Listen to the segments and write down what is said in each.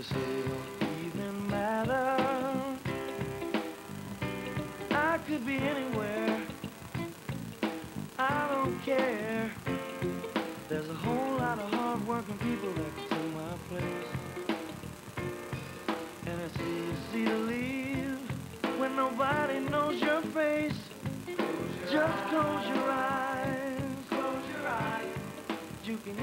the city don't even matter. I could be anywhere. I don't care. There's a whole lot of hard-working people that can take my place. And it's easy to leave when nobody knows your face. Just close your eyes. Close your eyes. You can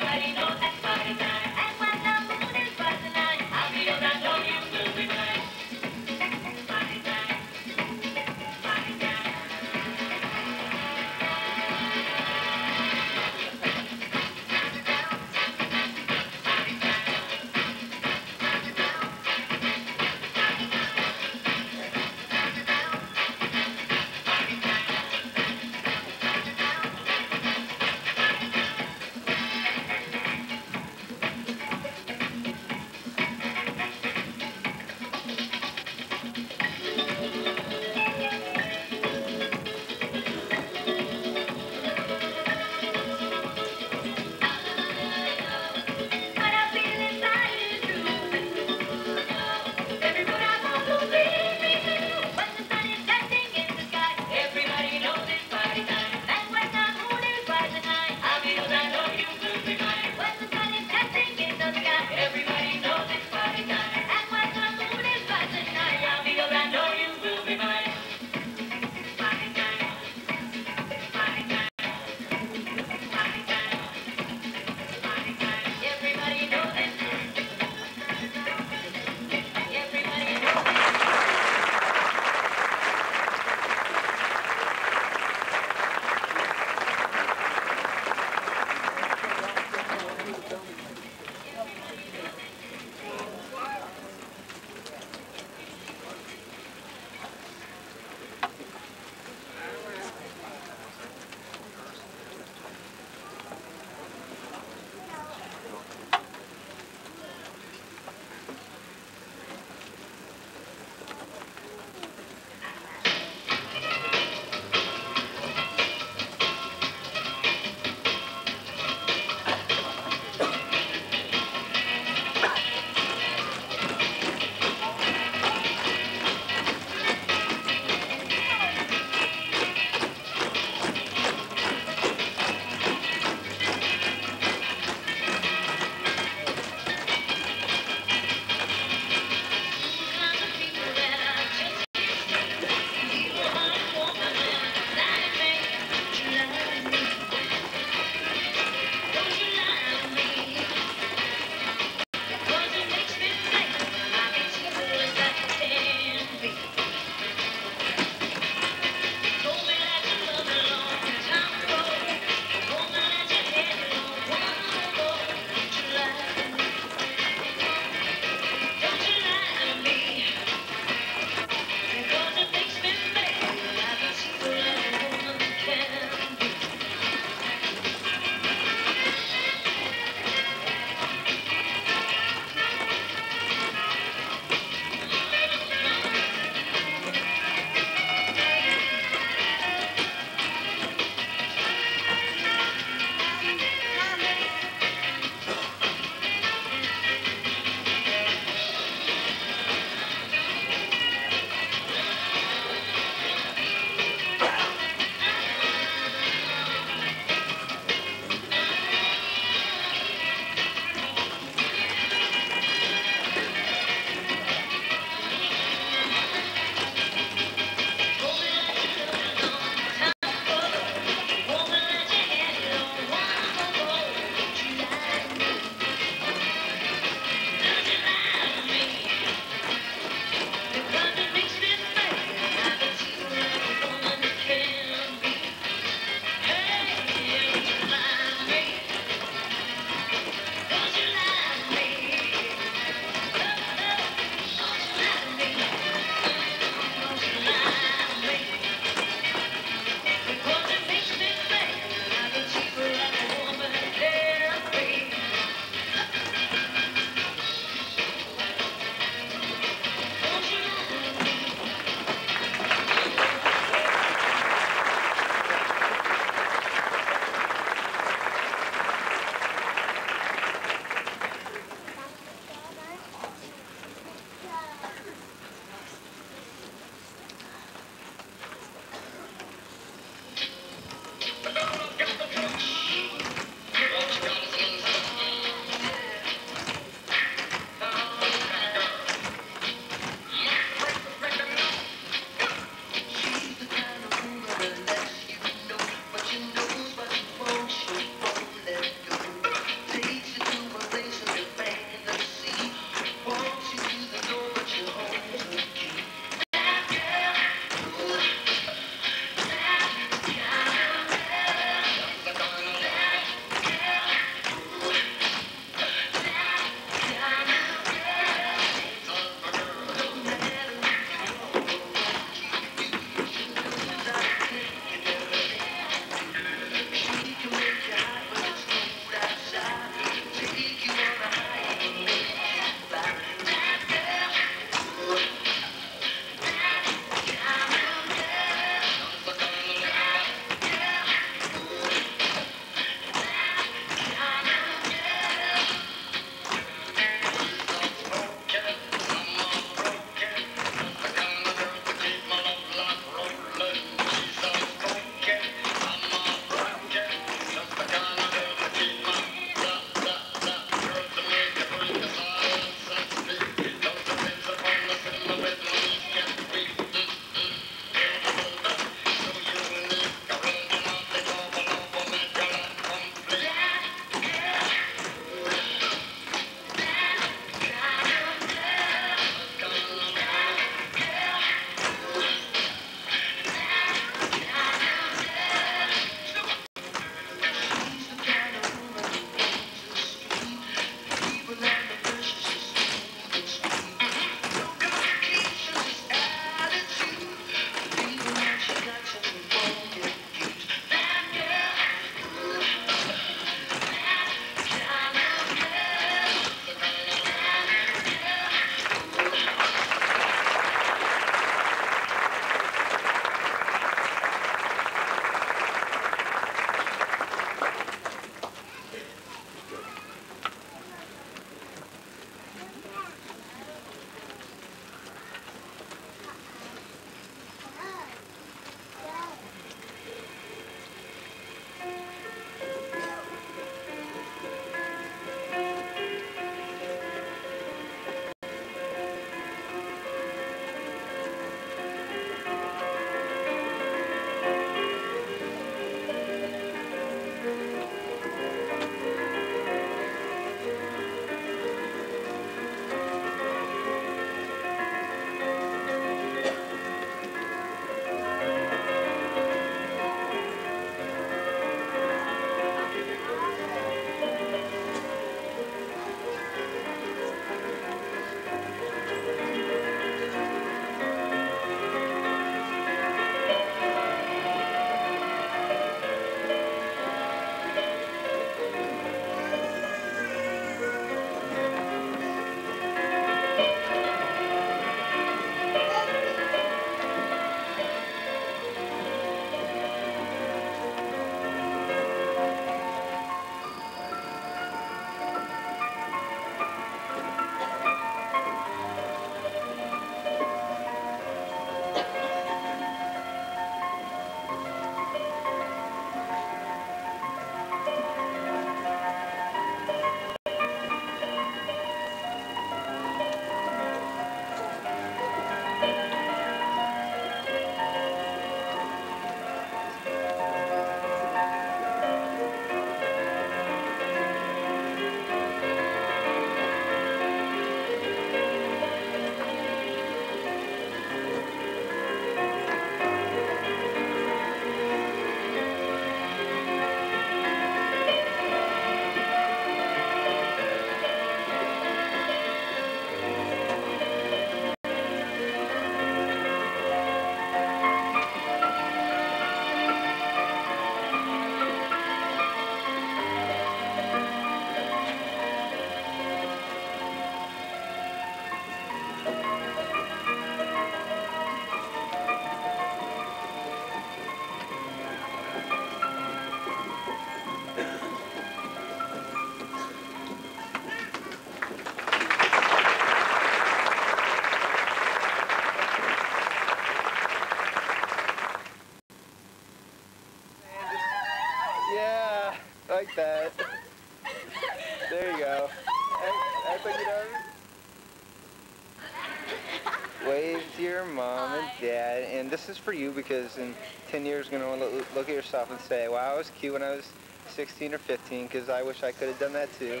and say, wow, I was cute when I was 16 or 15 because I wish I could have done that too.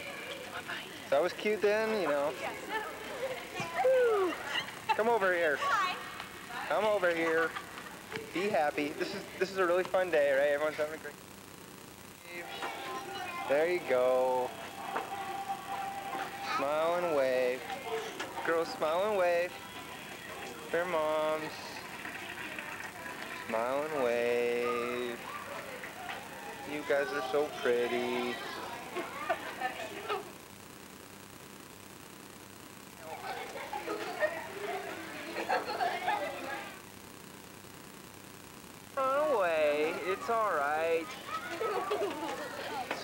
So I was cute then, you know. Woo. Come over here. Come over here. Be happy. This is this is a really fun day, right? Everyone's having a great. There you go. Smile and wave. Girls, smile and wave. Their moms. Smile and wave. You guys are so pretty. Run away. It's all right.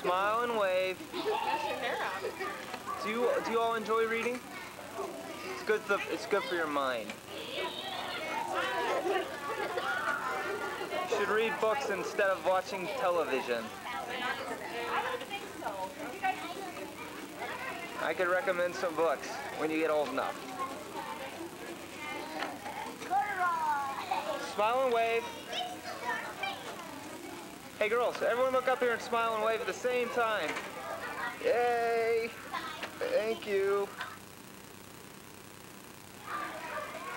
Smile and wave. Do you do you all enjoy reading? It's good. It's good for your mind. You should read books instead of watching television. I could recommend some books when you get old enough. Smile and wave. Hey girls, everyone look up here and smile and wave at the same time. Yay! Thank you.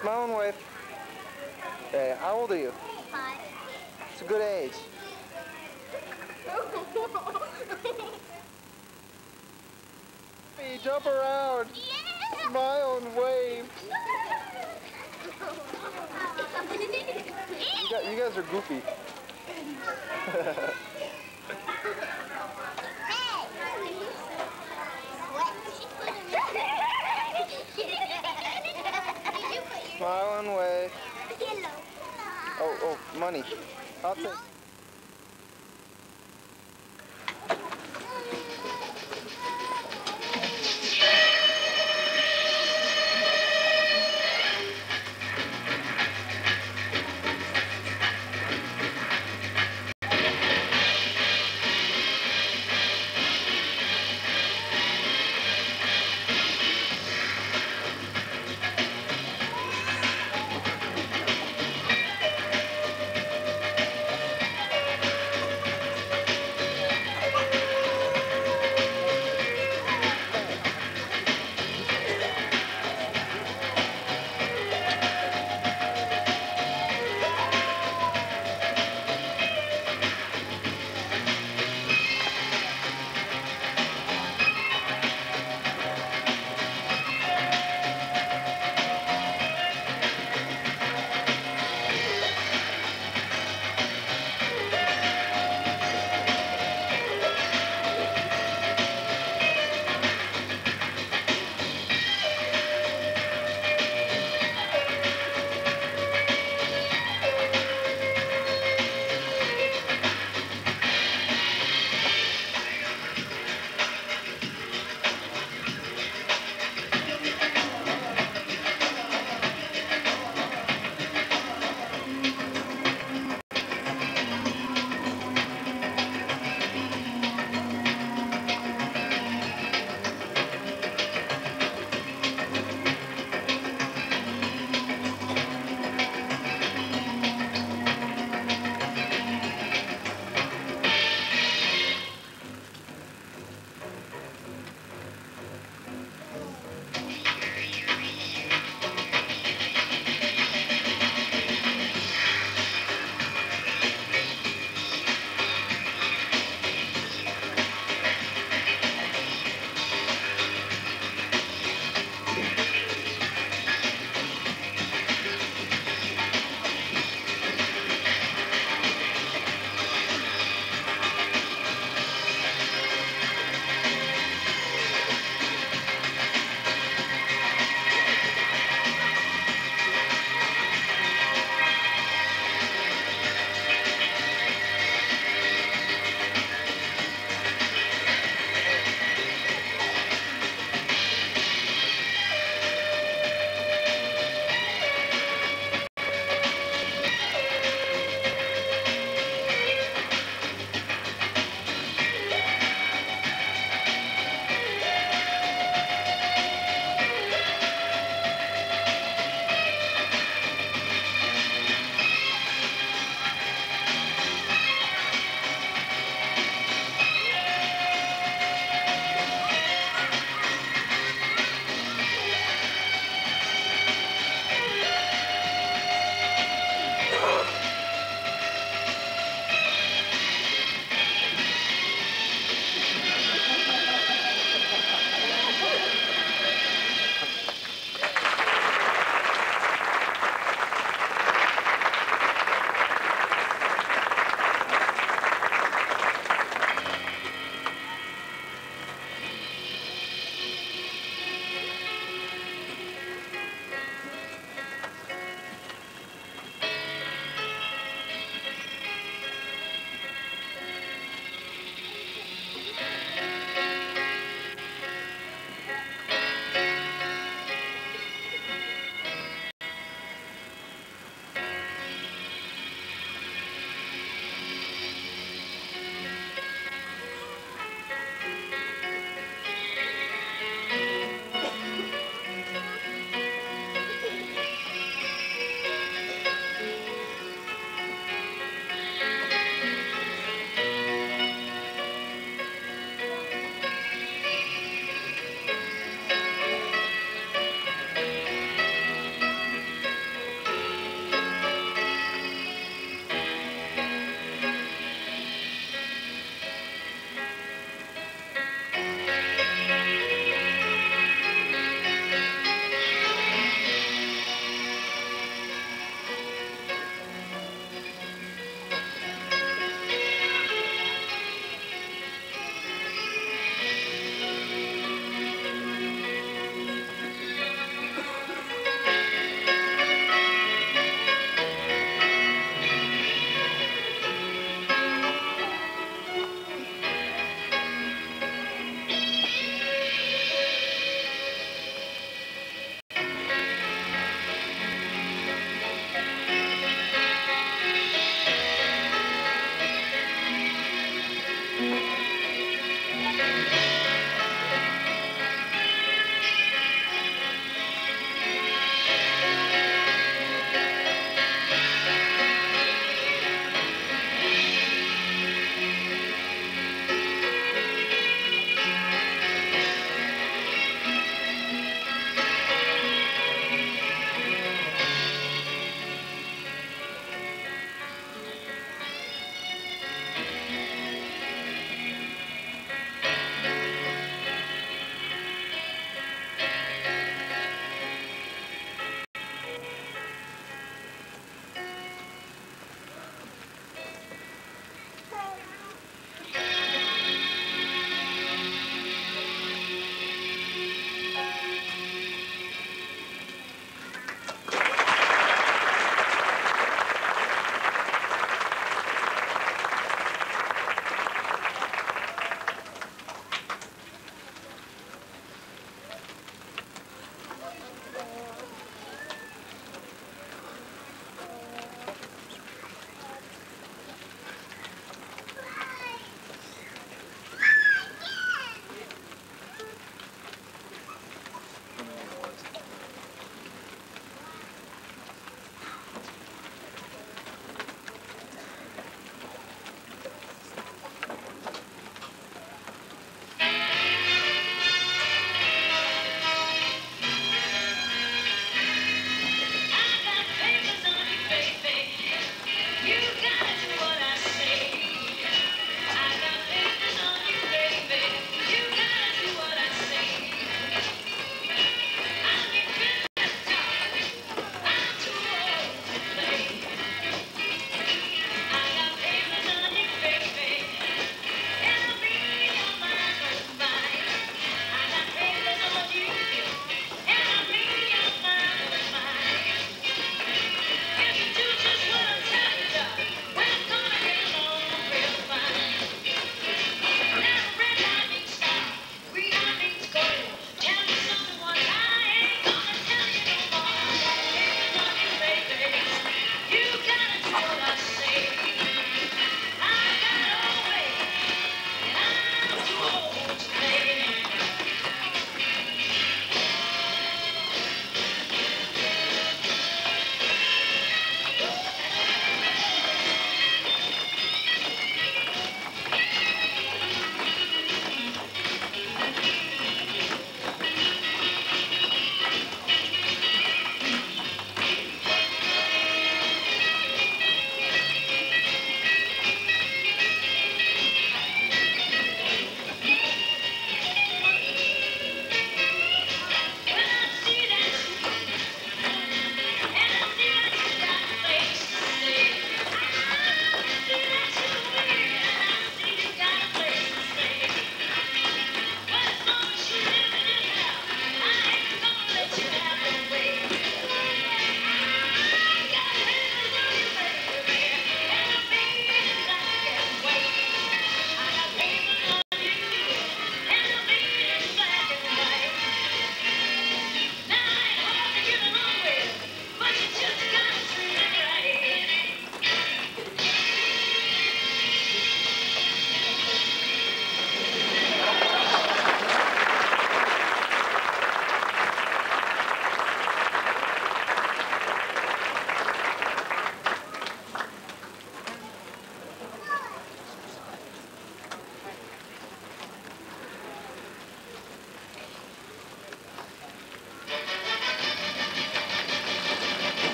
Smile and wave. Hey, how old are you? It's a good age. Hey, jump around. Yeah. Smile and wave. You guys, you guys are goofy. Smile and wave. Oh, oh, money. Tá Top.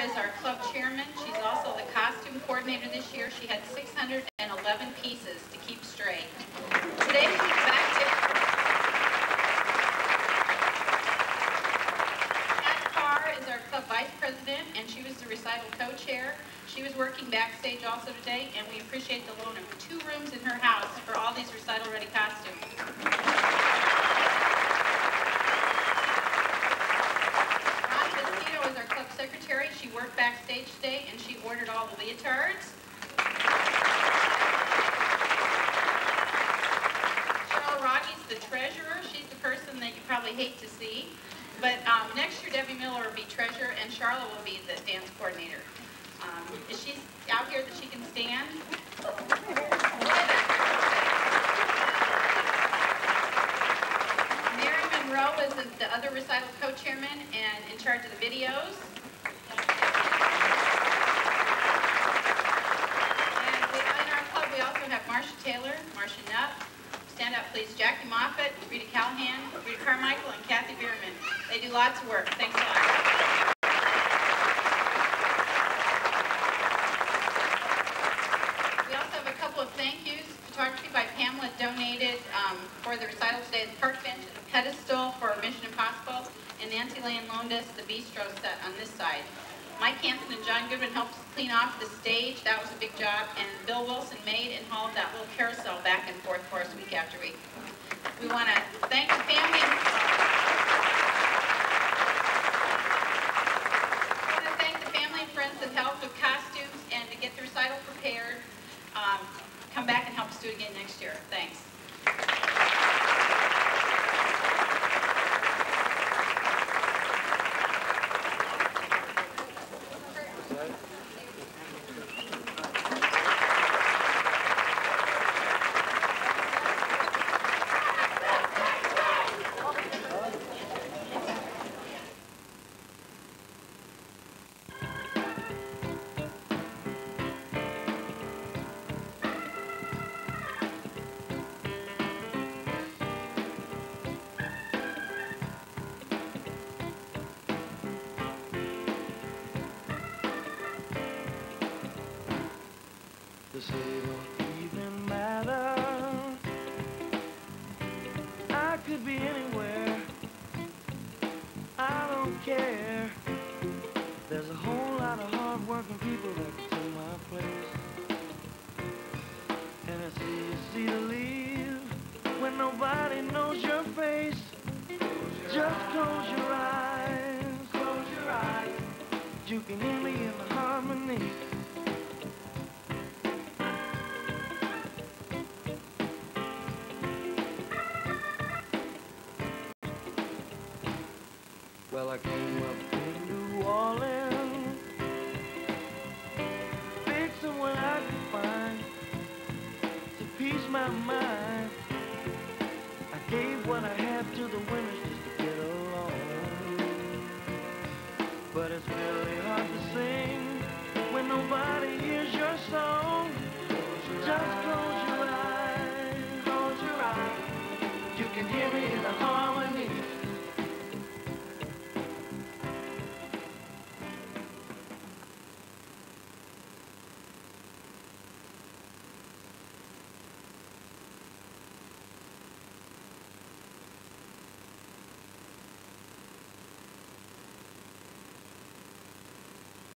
Is our club chairman. She's also the costume coordinator this year. She had 611 pieces to keep straight. Today she's back to... Pat Carr is our club vice president, and she was the recital co-chair. She was working backstage also today, and we appreciate the loan of two rooms in her house for all these recital-ready costumes. Ron Vestito is our club secretary. She worked backstage today, and she the leotards. Cheryl Rogge's the treasurer. She's the person that you probably hate to see. But um, next year, Debbie Miller will be treasurer, and Charlotte will be the dance coordinator. Um, Is she out here that she can stand? Mary Monroe is the other recital co-chairman and in charge of the videos. And we, in our club, we also have Marcia Nutt, stand up please, Jackie Moffett, Rita Callahan, Rita Carmichael, and Kathy Bierman. They do lots of work. Thanks a lot. We also have a couple of thank yous. Photography by Pamela donated um, for the recital today, the park bench and the pedestal for Mission Impossible, and Nancy Lane loaned us the bistro set on this side. Mike Hanson and John Goodwin helped clean off the stage. That was a big job. And Bill Wilson made and hauled that little carousel back and forth for us week after week. We want to thank the family. We want to thank the family and friends that helped with costumes and to get the recital prepared. Um, Come back and help us do it again next year. Thanks.